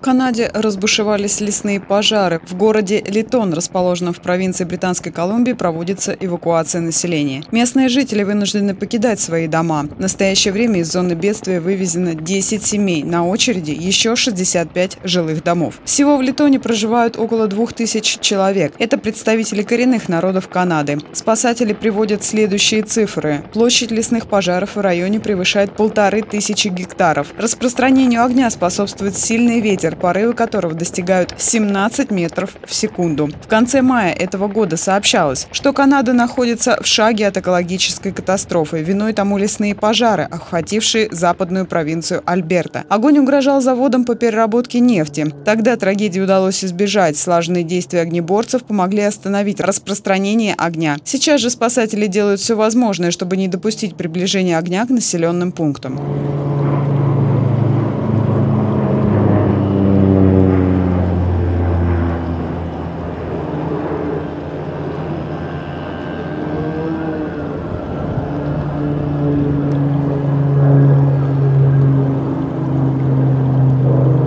Канаде разбушевались лесные пожары. В городе Литон, расположенном в провинции Британской Колумбии, проводится эвакуация населения. Местные жители вынуждены покидать свои дома. В настоящее время из зоны бедствия вывезено 10 семей. На очереди еще 65 жилых домов. Всего в Литоне проживают около 2000 человек. Это представители коренных народов Канады. Спасатели приводят следующие цифры. Площадь лесных пожаров в районе превышает полторы тысячи гектаров. Распространению огня способствует сильный ветер, порывы которого достигают 17 метров в секунду. В конце мая этого года сообщалось, что Канада находится в шаге от экологической катастрофы. Виной тому лесные пожары, охватившие западную провинцию Альберта. Огонь угрожал заводам по переработке нефти. Тогда трагедии удалось избежать. Слаженные действия огнеборцев помогли остановить распространение огня. Сейчас же спасатели делают все возможное, чтобы не допустить приближения огня к населенным пунктам.